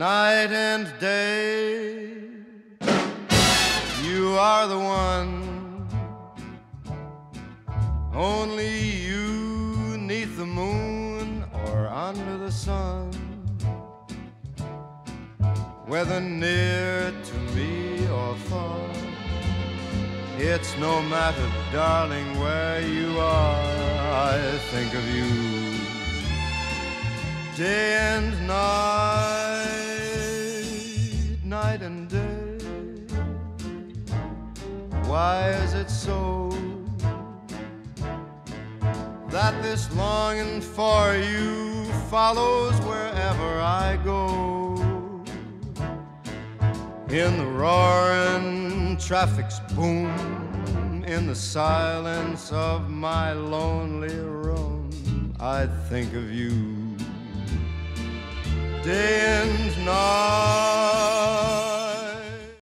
Night and day, you are the one. Only you neath the moon or under the sun. Whether near to me or far, it's no matter, darling, where you are. I think of you day and night, night and day. Why is it so that this longing for you follows wherever I go? In the roaring traffic's boom, in the silence of my lonely room, I think of you day and night.